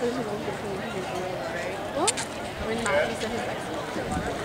Matthies and his excellency. What? When Matthies and his.